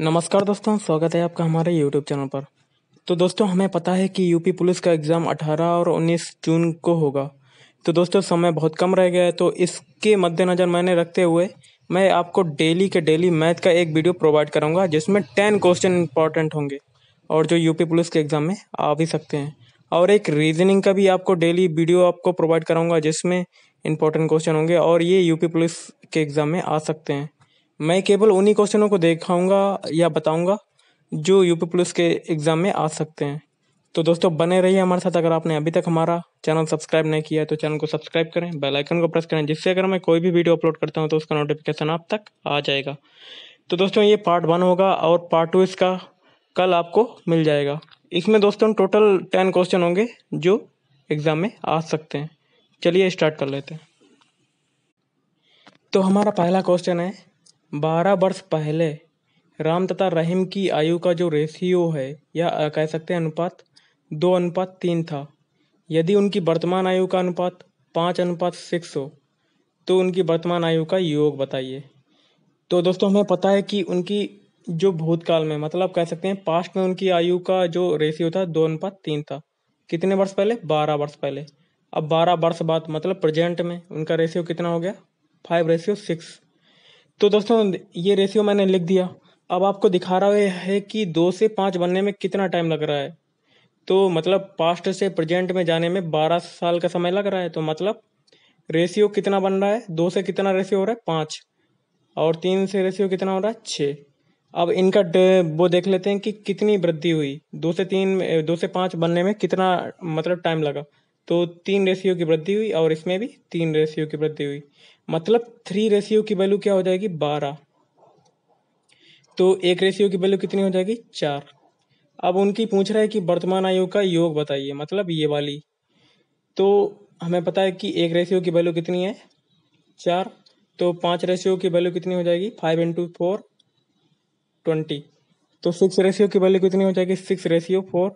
नमस्कार दोस्तों, स्वागत है आपका हमारे यूट्यूब चैनल पर। तो दोस्तों, हमें पता है कि यूपी पुलिस का एग्ज़ाम 18 और 19 जून को होगा। तो दोस्तों, समय बहुत कम रह गया है तो इसके मद्देनज़र मैंने रखते हुए मैं आपको डेली के डेली मैथ का एक वीडियो प्रोवाइड करूँगा, जिसमें टेन क्वेश्चन इंपॉर्टेंट होंगे, और जो यूपी पुलिस के एग्ज़ाम में आ भी सकते हैं। और एक रीजनिंग का भी आपको डेली वीडियो आपको प्रोवाइड कराऊँगा जिसमें इंपॉर्टेंट क्वेश्चन होंगे, और ये यूपी पुलिस के एग्ज़ाम में आ सकते हैं। मैं केवल उन्हीं क्वेश्चनों को दिखाऊँगा या बताऊँगा जो यूपी पुलिस के एग्ज़ाम में आ सकते हैं। तो दोस्तों, बने रहिए हमारे साथ। अगर आपने अभी तक हमारा चैनल सब्सक्राइब नहीं किया है तो चैनल को सब्सक्राइब करें, बेल आइकन को प्रेस करें, जिससे अगर मैं कोई भी वीडियो अपलोड करता हूँ तो उसका नोटिफिकेशन आप तक आ जाएगा। तो दोस्तों, ये पार्ट वन होगा और पार्ट टू इसका कल आपको मिल जाएगा। इसमें दोस्तों टोटल टेन क्वेश्चन होंगे जो एग्ज़ाम में आ सकते हैं। चलिए स्टार्ट कर लेते हैं। तो हमारा पहला क्वेश्चन है बारह वर्ष पहले राम तथा रहीम की आयु का जो रेशियो है, या कह सकते हैं अनुपात, दो अनुपात तीन था। यदि उनकी वर्तमान आयु का अनुपात पाँच अनुपात सिक्स हो तो उनकी वर्तमान आयु का योग बताइए। तो दोस्तों, हमें पता है कि उनकी जो भूतकाल में मतलब कह सकते हैं पास्ट में उनकी आयु का जो रेशियो था, दो अनुपात तीन था। कितने वर्ष पहले? बारह वर्ष पहले। अब बारह वर्ष बाद मतलब प्रेजेंट में उनका रेशियो कितना हो गया? फाइव रेशियो सिक्स तो दोस्तों, ये रेशियो मैंने लिख दिया। अब आपको दिखा रहा है कि दो से पाँच बनने में कितना टाइम लग रहा है। तो मतलब पास्ट से प्रेजेंट में जाने में बारह साल का समय लग रहा है। तो मतलब रेशियो कितना बन रहा है? दो से कितना रेशियो हो रहा है? पाँच। और तीन से रेशियो कितना हो रहा है? छः अब इनका वो देख लेते हैं कि कितनी वृद्धि हुई। दो से तीन, दो से पाँच बनने में कितना मतलब टाइम लगा। तो तीन रेशियो की वृद्धि हुई और इसमें भी तीन रेशियो की वृद्धि हुई। मतलब थ्री रेशियो की वैल्यू क्या हो जाएगी? बारह। तो एक रेशियो की वैल्यू कितनी हो जाएगी? चार। अब उनकी पूछ रहा है कि वर्तमान आयु का योग बताइए मतलब ये वाली। तो हमें पता है कि एक रेशियो की वैल्यू कितनी है? चार। तो पाँच रेशियो की वैल्यू कितनी हो जाएगी? फाइव इंटू फोर ट्वेंटी तो सिक्स रेशियो की वैल्यू कितनी हो जाएगी? Six ratio four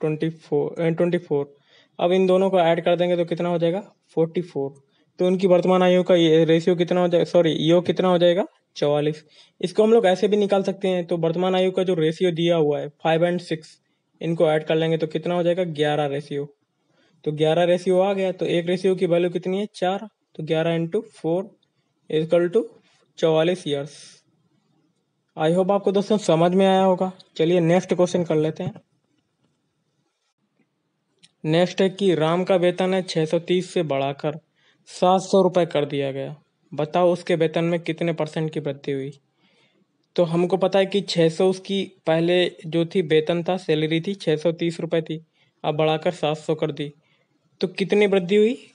twenty four twenty four अब इन दोनों को ऐड कर देंगे तो कितना हो जाएगा? फोर्टी फोर तो उनकी वर्तमान आयु का ये रेशियो कितना हो जाएगा सॉरी योग कितना हो जाएगा? चौवालीस। इसको हम लोग ऐसे भी निकाल सकते हैं तो वर्तमान आयु का जो रेशियो दिया हुआ है फाइव एंड सिक्स इनको ऐड कर लेंगे तो कितना हो जाएगा? ग्यारह रेशियो तो ग्यारह रेशियो आ गया तो एक रेशियो की वैल्यू कितनी है? चार। तो ग्यारह into four is equal to चौवालीस ईयर्स आई होप आपको दोस्तों समझ में आया होगा। चलिए नेक्स्ट क्वेश्चन कर लेते हैं। नेक्स्ट है कि राम का वेतन है 630 से बढ़ाकर। सात सौ रुपये कर दिया गया। बताओ उसके वेतन में कितने परसेंट की वृद्धि हुई? तो हमको पता है कि छः सौ उसकी पहले जो थी, वेतन था, सैलरी थी छः सौ तीस रुपये थी। अब बढ़ाकर सात सौ कर दी। तो कितनी वृद्धि हुई?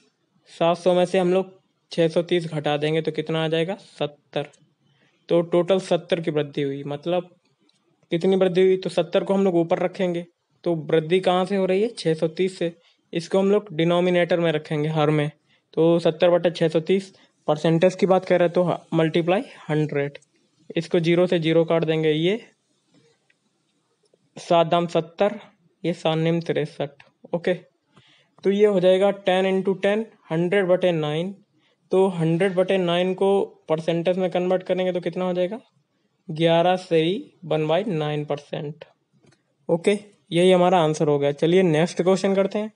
सात सौ में से हम लोग छः सौ तीस घटा देंगे तो कितना आ जाएगा? सत्तर। तो टोटल सत्तर की वृद्धि हुई। मतलब कितनी वृद्धि हुई? तो सत्तर को हम लोग ऊपर रखेंगे। तो वृद्धि कहाँ से हो रही है? छः सौ तीस से। इसको हम लोग डिनोमिनेटर में रखेंगे हर में। तो सत्तर बटा छः सौ तीस परसेंटेज की बात कर रहे तो मल्टीप्लाई हंड्रेड इसको ज़ीरो से ज़ीरो काट देंगे ये सात दाम सत्तर, ये सात निम तिरसठ ओके तो ये हो जाएगा टेन इंटू टेन हंड्रेड बटे नाइन तो हंड्रेड बटे नाइन को परसेंटेज में कन्वर्ट करेंगे तो कितना हो जाएगा? ग्यारह से ही one by nine percent okay यही हमारा आंसर हो गया। चलिए नेक्स्ट क्वेश्चन करते हैं।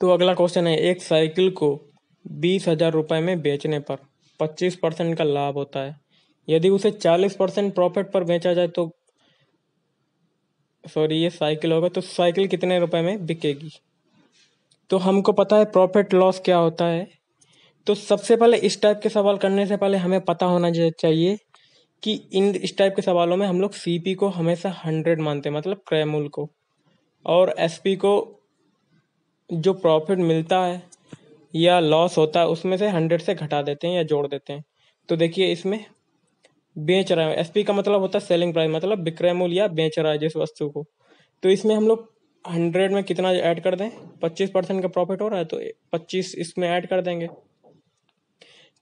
तो अगला क्वेश्चन है, एक साइकिल को बीस हज़ार रुपये में बेचने पर पच्चीस परसेंट का लाभ होता है। यदि उसे चालीस परसेंट प्रॉफिट पर बेचा जाए तो सॉरी ये साइकिल होगा तो साइकिल कितने रुपए में बिकेगी? तो हमको पता है प्रॉफिट लॉस क्या होता है। तो सबसे पहले इस टाइप के सवाल करने से पहले हमें पता होना चाहिए कि इन इस टाइप के सवालों में हम लोग सीपी को हमेशा हंड्रेड मानते हैं मतलब क्रैमूल को, और एसपी को जो प्रॉफिट मिलता है या लॉस होता है, उसमें से हंड्रेड से घटा देते हैं या जोड़ देते हैं। तो देखिए इसमें बेच रहा है। एसपी का मतलब होता है सेलिंग प्राइस मतलब विक्रय मूल्य या बेच रहा है जिस वस्तु को। तो इसमें हम लोग हंड्रेड में कितना ऐड कर दें? पच्चीस परसेंट का प्रॉफिट हो रहा है तो पच्चीस इसमें ऐड कर देंगे।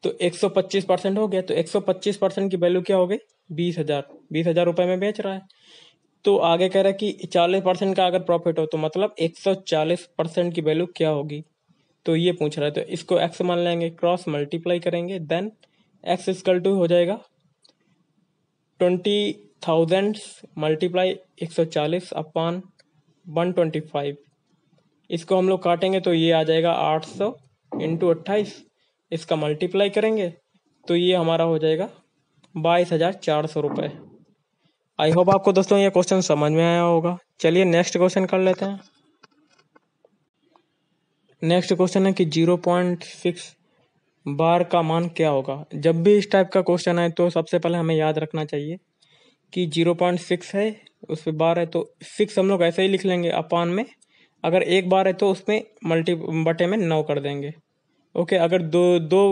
तो एक सौ पच्चीस परसेंट हो गया तो एक सौ पच्चीस परसेंट की वैल्यू क्या हो गई? बीस हज़ार। बीस हज़ार रुपए में बेच रहा है। तो आगे कह रहा है कि चालीस परसेंट का अगर प्रॉफिट हो तो मतलब एक सौ चालीस परसेंट की वैल्यू क्या होगी? तो ये पूछ रहा है। तो इसको एक्स मान लेंगे क्रॉस मल्टीप्लाई करेंगे देन एक्स स्कल टू हो जाएगा ट्वेंटी थाउज़ेंड मल्टीप्लाई एक सौ चालीस अपान वन ट्वेंटी फाइव इसको हम लोग काटेंगे तो ये आ जाएगा आठ सौ इंटू अट्ठाईस. इसका मल्टीप्लाई करेंगे तो ये हमारा हो जाएगा बाईस हज़ार चार सौ रुपये आई होप आपको दोस्तों ये क्वेश्चन समझ में आया होगा। चलिए नेक्स्ट क्वेश्चन कर लेते हैं। नेक्स्ट क्वेश्चन है कि ज़ीरो पॉइंट सिक्स बार का मान क्या होगा? जब भी इस टाइप का क्वेश्चन आए तो सबसे पहले हमें याद रखना चाहिए कि ज़ीरो पॉइंट सिक्स है, उस पर बार है तो सिक्स हम लोग ऐसे ही लिख लेंगे अपान में। अगर एक बार है तो उसमें मल्टी बटे में नौ कर देंगे। ओके अगर दो दो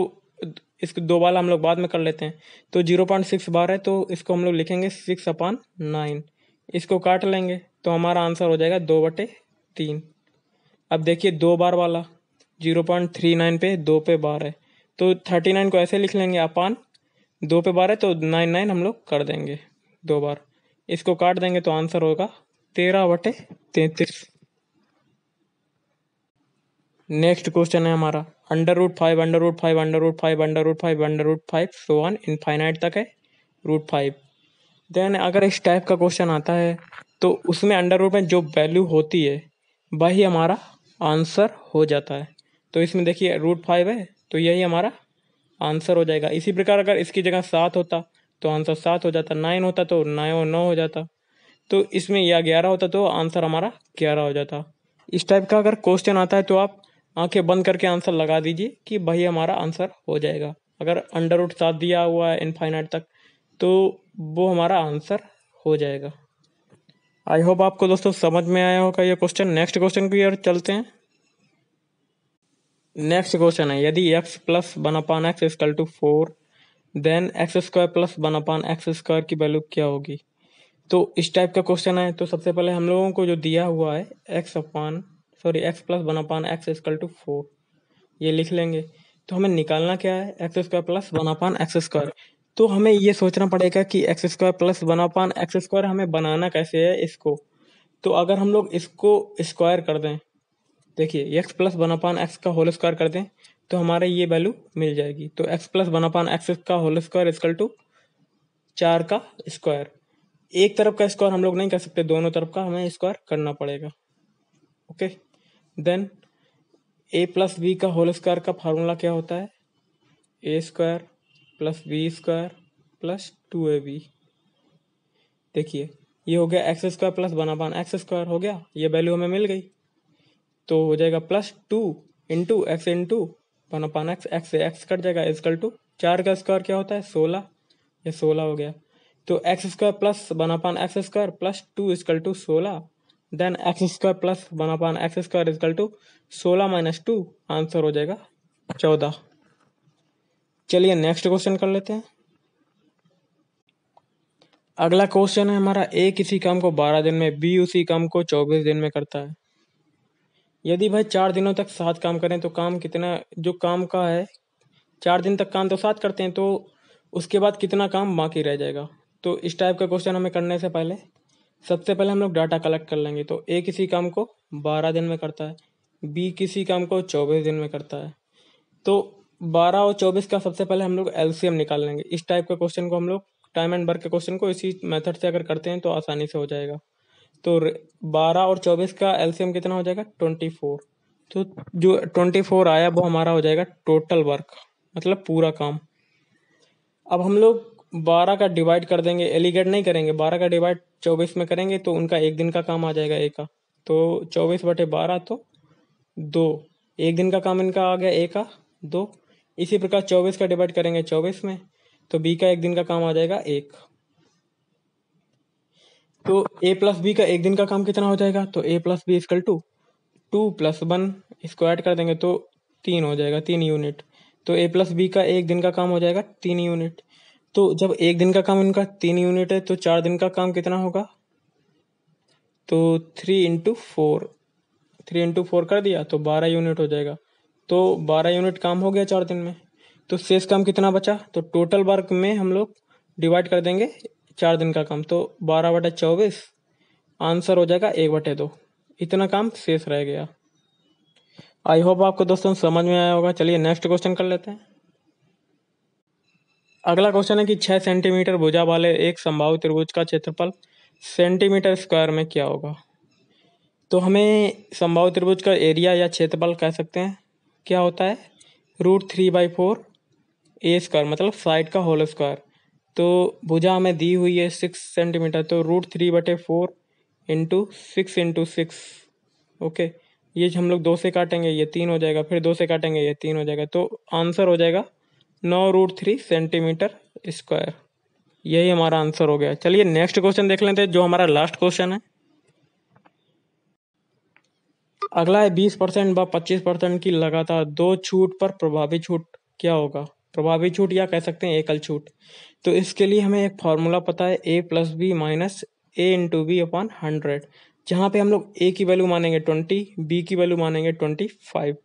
इसको दो वाला हम लोग बाद में कर लेते हैं। तो ज़ीरो पॉइंट सिक्स बार है तो इसको हम लोग लिखेंगे सिक्स अपान नाइन। इसको काट लेंगे तो हमारा आंसर हो जाएगा दो बटे तीन। अब देखिए दो बार वाला, ज़ीरो पॉइंट थ्री नाइन पे दो पे बार है। तो थर्टी नाइन को ऐसे लिख लेंगे अपान, दो पे बार है तो नाइन नाइन हम लोग कर देंगे दो बार। इसको काट देंगे तो आंसर होगा तेरह बटे तैतीस। नेक्स्ट क्वेश्चन है हमारा। Under root five under root five under root five under root five under root five so on infinite तक है रूट फाइव देन अगर इस टाइप का क्वेश्चन आता है तो उसमें अंडर रूट में जो वैल्यू होती है, वही हमारा आंसर हो जाता है। तो इसमें देखिए रूट फाइव है तो यही हमारा आंसर हो जाएगा। इसी प्रकार अगर इसकी जगह सात होता तो आंसर सात हो जाता नाइन होता तो नाइन नौ हो जाता। तो इसमें या ग्यारह होता तो आंसर हमारा ग्यारह हो जाता। इस टाइप का अगर क्वेश्चन आता है तो आप आँखें बंद करके आंसर लगा दीजिए कि भाई हमारा आंसर हो जाएगा। अगर अंडर रूट साथ दिया हुआ है इनफाइनाइट तक तो वो हमारा आंसर हो जाएगा। आई होप आपको दोस्तों समझ में आया होगा ये क्वेश्चन नेक्स्ट क्वेश्चन की ओर चलते हैं। नेक्स्ट क्वेश्चन है, यदि x plus one upon x is equal to four then x square plus one upon x square की वैल्यू क्या होगी? तो इस टाइप का क्वेश्चन है। तो सबसे पहले हम लोगों को जो दिया हुआ है x upon sorry x plus one upon x is equal to four ये लिख लेंगे। तो हमें निकालना क्या है? X square plus one upon x square तो हमें ये सोचना पड़ेगा कि x square plus one upon x square हमें बनाना कैसे है इसको। तो अगर हम लोग इसको स्क्वायर कर दें, देखिए x plus one upon x का होल स्क्वायर कर दें तो हमारे ये वैल्यू मिल जाएगी। तो x plus one upon x का whole square is equal to चार का स्क्वायर एक तरफ़ का स्क्वायर हम लोग नहीं कर सकते, दोनों तरफ़ का हमें स्क्वायर करना पड़ेगा। Okay then A plus B का होल स्क्वायर का फार्मूला क्या होता है? A square plus B square plus two A B देखिए, ये हो गया x square plus one upon x square हो गया, ये वैल्यू हमें मिल गई। तो हो जाएगा plus two into x into one upon x x से एक्स कट जाएगा इजकल टू चार का स्क्वायर क्या होता है? सोलह। ये सोलह हो गया। तो x square plus one upon x square plus two is equal to सोलह। Then x square plus one upon x square is equal to सोलह माइनस टू आंसर हो जाएगा चौदह। चलिए नेक्स्ट क्वेश्चन कर लेते हैं। अगला क्वेश्चन है हमारा ए किसी काम को बारह दिन में बी उसी काम को चौबीस दिन में करता है। यदि भाई चार दिनों तक सात काम करें तो काम कितना, जो काम का है, चार दिन तक काम तो सात करते हैं तो उसके बाद कितना काम बाकी रह जाएगा। तो इस टाइप का क्वेश्चन हमें करने से पहले सबसे पहले हम लोग डाटा कलेक्ट कर लेंगे तो ए किसी काम को बारह दिन में करता है, बी किसी काम को चौबीस दिन में करता है। तो बारह और चौबीस का सबसे पहले हम लोग एलसीएम निकाल लेंगे। इस टाइप के क्वेश्चन को हम लोग टाइम एंड वर्क के क्वेश्चन को इसी मेथड से अगर करते हैं तो आसानी से हो जाएगा। तो बारह और चौबीस का एलसीएम कितना हो जाएगा? Twenty four. तो जो ट्वेंटी फोर आया वो हमारा हो जाएगा टोटल वर्क मतलब पूरा काम। अब हम लोग बारह का डिवाइड कर देंगे, एलिगेट नहीं करेंगे, बारह का डिवाइड चौबीस में करेंगे तो उनका एक दिन का काम आ जाएगा ए का। तो चौबीस बटे बारह तो दो। एक दिन का काम इनका आ गया ए का, दो। इसी प्रकार चौबीस का डिवाइड करेंगे चौबीस में तो बी का एक दिन का काम आ जाएगा एक। तो ए प्लस बी का एक दिन का काम कितना हो जाएगा? तो A plus B is equal to two plus one इसको ऐड कर देंगे तो तीन हो जाएगा, तीन यूनिट तो ए प्लस बी का एक दिन का काम हो जाएगा तीन यूनिट तो जब एक दिन का काम इनका तीन यूनिट है तो चार दिन का काम कितना होगा? तो three into four three into four कर दिया तो बारह यूनिट हो जाएगा। तो बारह यूनिट काम हो गया चार दिन में। तो शेष काम कितना बचा? तो टोटल वर्क में हम लोग डिवाइड कर देंगे चार दिन का काम। तो बारह बटे चौबीस, आंसर हो जाएगा एक बटे दो। इतना काम शेष रह गया। आई होप आपको दोस्तों समझ में आया होगा। चलिए नेक्स्ट क्वेश्चन कर लेते हैं। अगला क्वेश्चन है कि छः सेंटीमीटर भुजा वाले एक संभावित त्रिभुज का क्षेत्रफल सेंटीमीटर स्क्वायर में क्या होगा? तो हमें संभावित त्रिभुज का एरिया या क्षेत्रफल कह सकते हैं। क्या होता है? Root three by four A square मतलब साइड का होल स्क्वायर तो भुजा हमें दी हुई है सिक्स सेंटीमीटर तो रूट थ्री बटे four into six into six okay ये हम लोग दो से काटेंगे, ये तीन हो जाएगा, फिर दो से काटेंगे, ये तीन हो जाएगा। तो आंसर हो जाएगा नौ रूट थ्री सेंटीमीटर स्क्वायर यही हमारा आंसर हो गया। चलिए नेक्स्ट क्वेश्चन देख लेते हैं, जो हमारा लास्ट क्वेश्चन है। अगला है बीस परसेंट व पच्चीस परसेंट की लगातार दो छूट पर प्रभावी छूट क्या होगा? प्रभावी छूट या कह सकते हैं एकल छूट। तो इसके लिए हमें एक फॉर्मूला पता है A plus B minus A into B upon hundred जहाँ पे हम लोग ए की वैल्यू मानेंगे ट्वेंटी बी की वैल्यू मानेंगे ट्वेंटी फाइव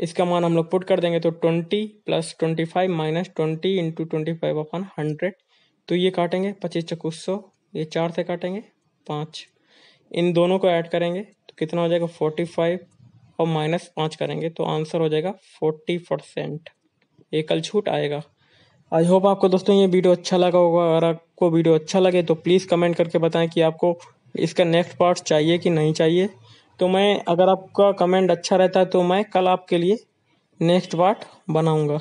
इसका मान हम लोग पुट कर देंगे तो twenty plus twenty five minus twenty into twenty five upon hundred तो ये काटेंगे, पच्चीस चक्कू सौ, ये चार से काटेंगे, पाँच। इन दोनों को ऐड करेंगे तो कितना हो जाएगा फोर्टी फाइव और माइनस पाँच करेंगे तो आंसर हो जाएगा फोर्टी परसेंट ये कल छूट आएगा। आई होप आपको दोस्तों ये वीडियो अच्छा लगा होगा। अगर आपको वीडियो अच्छा लगे तो प्लीज़ कमेंट करके बताएँ कि आपको इसका नेक्स्ट पार्ट चाहिए कि नहीं चाहिए। तो मैं, अगर आपका कमेंट अच्छा रहता है तो मैं कल आपके लिए नेक्स्ट पार्ट बनाऊँगा,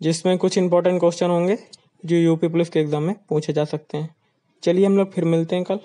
जिसमें कुछ इंपॉर्टेंट क्वेश्चन होंगे, जो यूपी पुलिस के एग्ज़ाम में पूछे जा सकते हैं। चलिए हम लोग फिर मिलते हैं कल।